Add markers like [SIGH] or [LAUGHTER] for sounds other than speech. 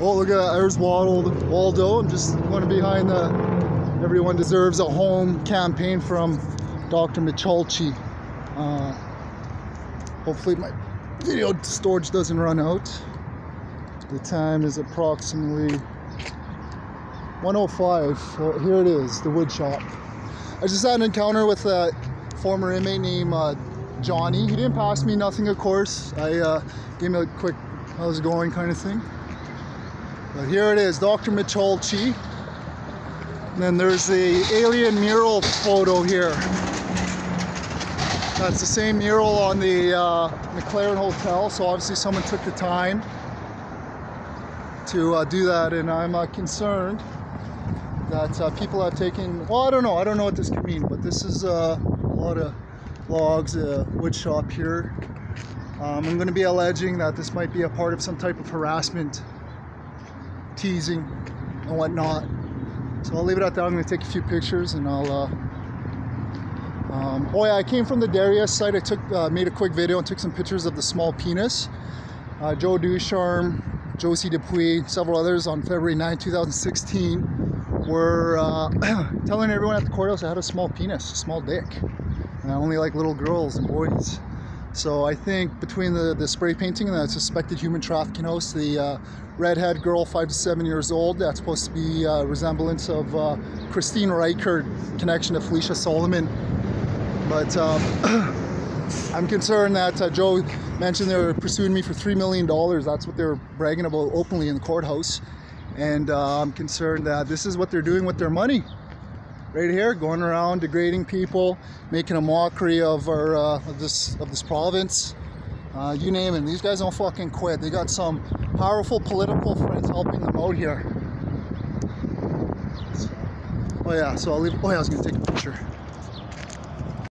Oh, look at that. There's Waldo. Waldo. I'm just going behind the Everyone Deserves a Home campaign from Dr. Michalchi. Uh, hopefully my video storage doesn't run out. The time is approximately 105. Well, here it is, the wood shop. I just had an encounter with a former inmate named uh, Johnny. He didn't pass me nothing, of course. I uh, gave him a quick how's it going kind of thing. But here it is, Dr. Michalchi. And then there's the alien mural photo here. That's the same mural on the uh, McLaren Hotel, so obviously someone took the time to uh, do that, and I'm uh, concerned that uh, people have taken. Well, I don't know. I don't know what this could mean, but this is uh, a lot of logs, a wood shop here. Um, I'm going to be alleging that this might be a part of some type of harassment, teasing, and whatnot. So I'll leave it at that. I'm going to take a few pictures and I'll. Uh, um, oh yeah, I came from the Darius site. I took uh, made a quick video and took some pictures of the small penis. Uh, Joe Ducharme, Josie Dupuis, several others on February 9, 2016 were uh, [CLEARS THROAT] telling everyone at the courthouse I had a small penis, a small dick. And I only like little girls and boys. So I think between the, the spray painting and the suspected human trafficking house, the uh, redhead girl, five to seven years old, that's supposed to be a resemblance of uh, Christine Reichert, connection to Felicia Solomon. But um, [CLEARS THROAT] I'm concerned that uh, Joe mentioned they were pursuing me for $3 million. That's what they were bragging about openly in the courthouse. And uh, I'm concerned that this is what they're doing with their money right here, going around degrading people, making a mockery of our uh, of this of this province. Uh, you name it. These guys don't fucking quit. They got some powerful political friends helping them out here. Oh yeah, so I'll leave. Oh yeah, I was gonna take a picture.